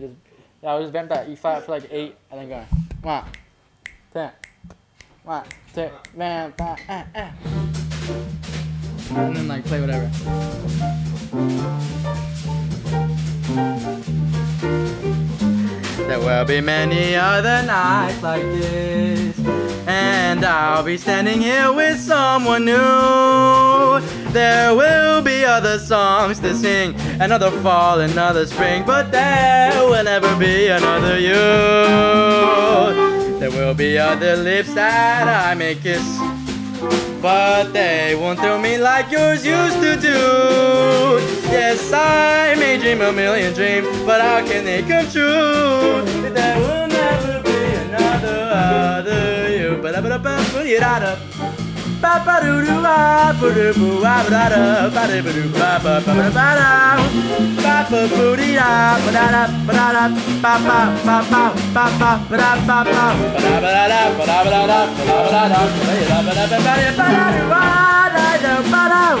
just yeah, I just vamp that. Flat for like eight, and then go. One, ten, one, two, vamp that, ah, ah. and then like play whatever. There will be many other nights like this, and I'll be standing here with someone new. There will be other songs to sing, another fall, another spring, but there will never be another you. There will be other lips that I may kiss, but they won't thrill me like yours used to do. Yes, I may dream a million dreams, but how can they come true? There will never be another other you. Ba-da-ba-da-ba-ba-da-da. Ba-ba-doo-doo-ah, ba-doo-boo-ah, ba-da-da, ba-da-ba-doo-ba, ba-ba-da-ba-da. Ba-ba-boo-dee-da, ba-da-da, ba-da-da, ba-ba-ba-ba, ba-ba, ba-da-ba-ba, ba-da-ba-da-da, ba-da-ba-da-da, ba-da-ba-da-da, ba-da-ba-da-ba-da, ba-da-da,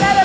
Bye.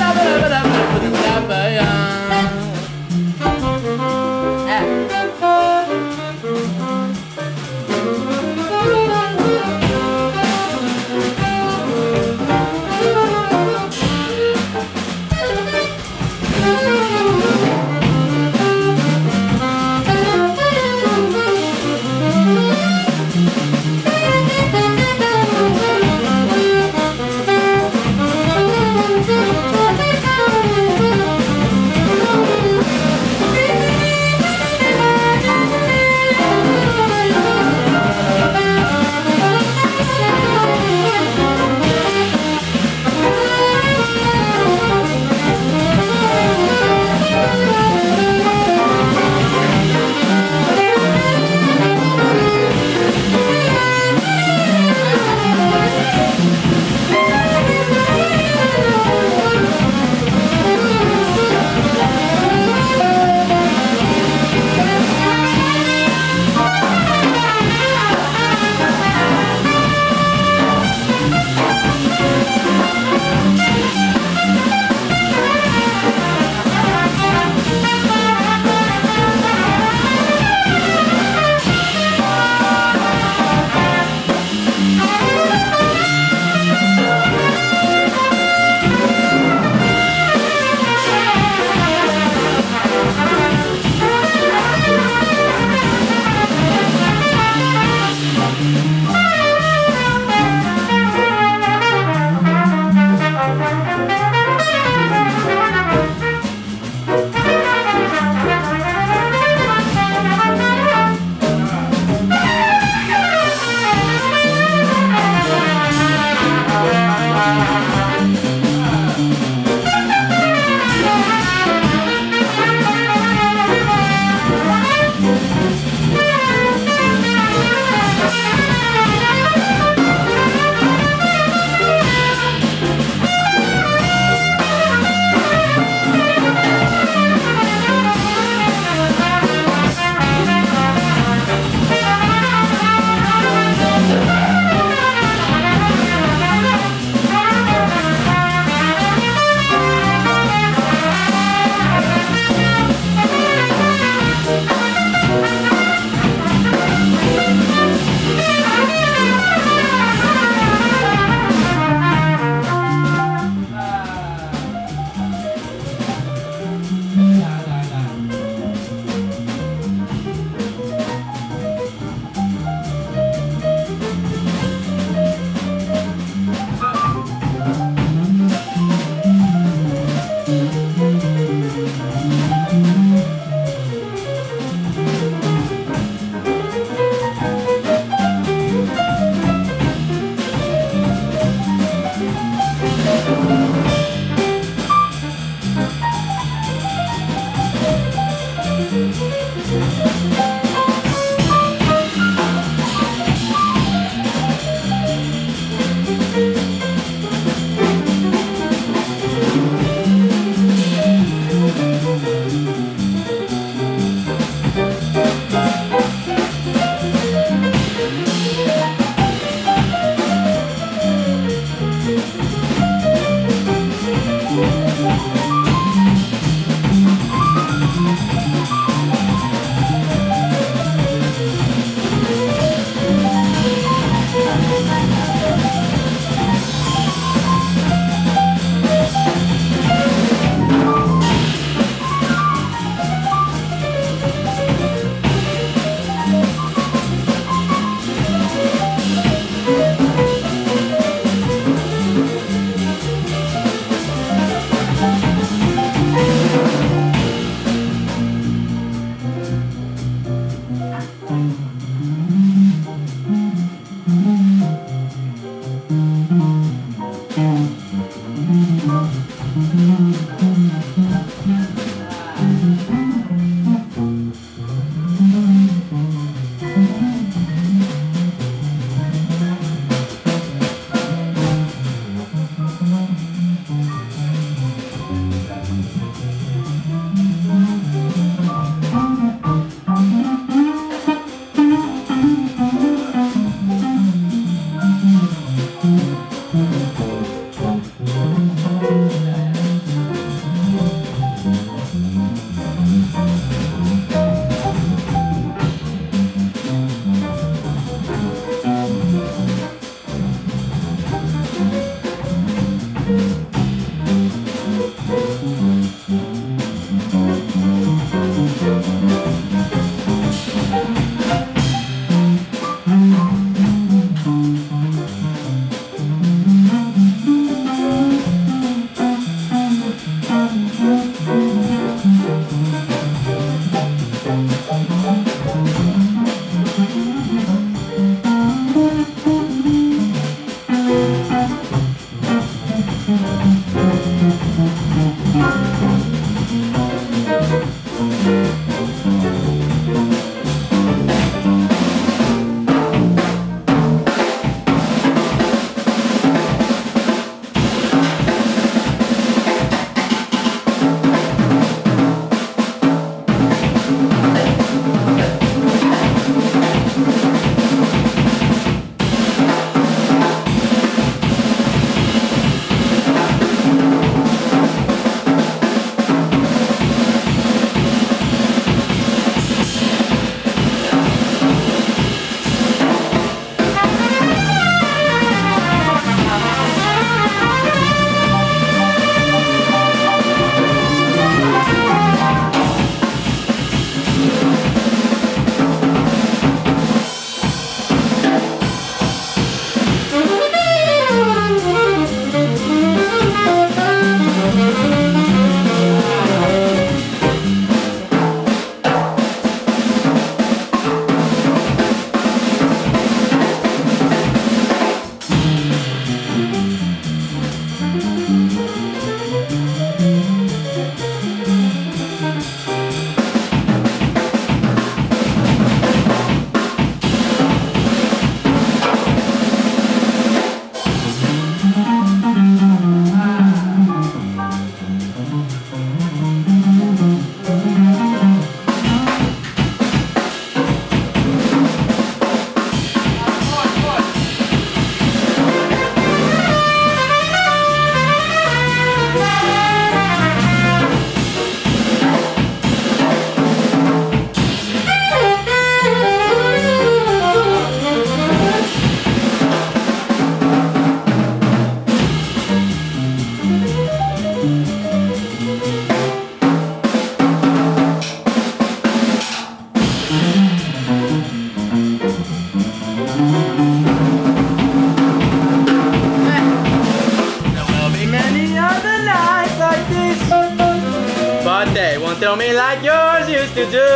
Ba-da-da. tell me like yours used to do.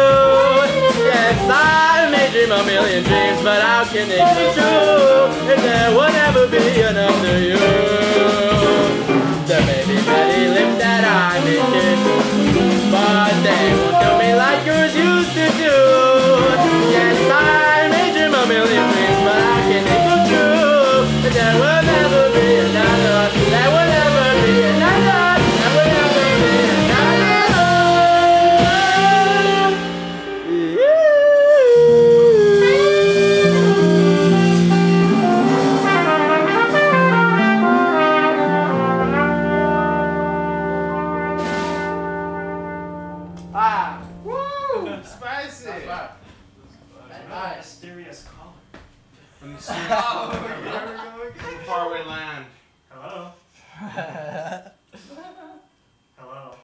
Yes, I may dream a million dreams, but how can they be true if there will never be another you? There may be many lips that I may kiss, but they won't tell me like yours used to do.